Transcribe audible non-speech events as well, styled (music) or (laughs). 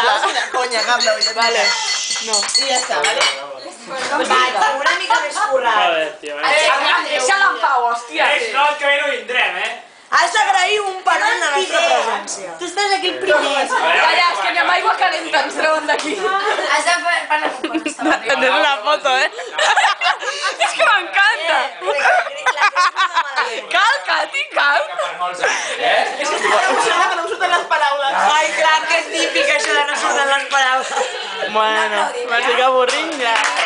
parla. Quina conya, veritat. Vale. No. I ja està, vale? Va, una mica més currat. Joder, tio, eh? Deixa'l en pau, hòstia. Eh, no, que bé no vindrem, eh? Has d'agrair un per un la nostra presència. Tu estàs aquí el primer. Calla, és que anem aigua calenta, ens treuen d'aquí. Has de fer... (laughs) Tendré una foto, eh? (laughs) és que m'encanta. Cal, Cati, cal. Per molts anys, eh? És que estic Bueno, m'estic avorrint ja. Vale,